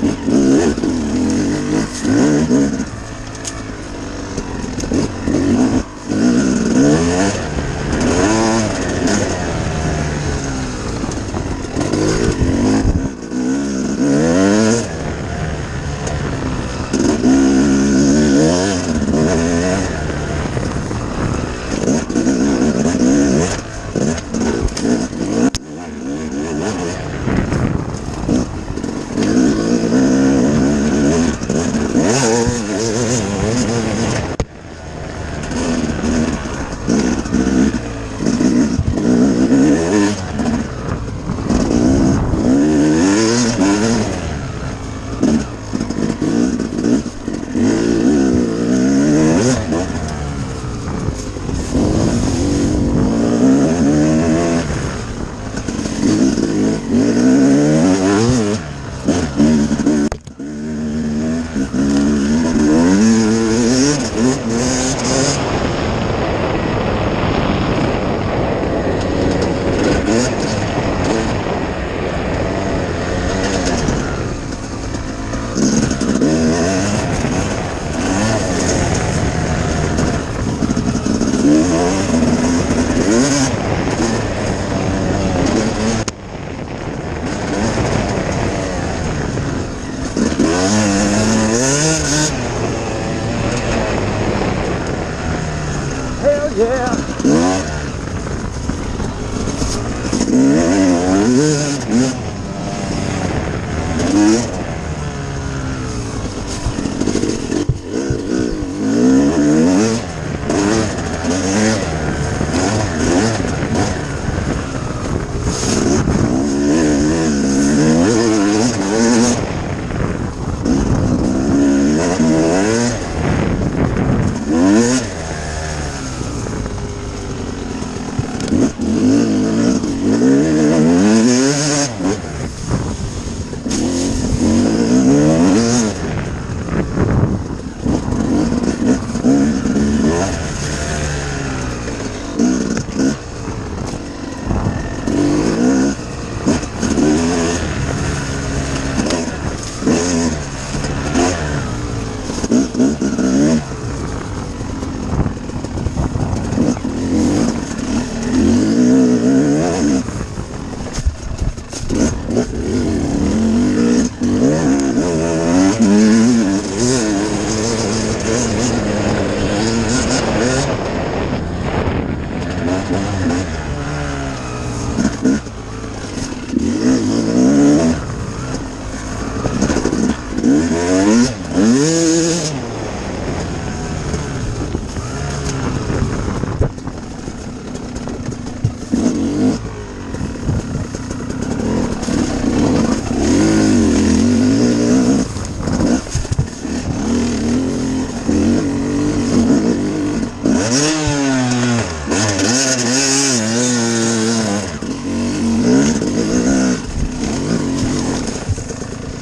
Mm-hmm.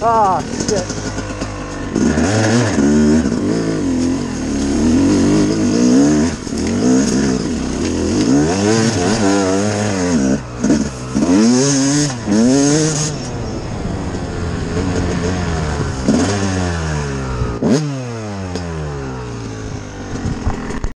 Ah, shit.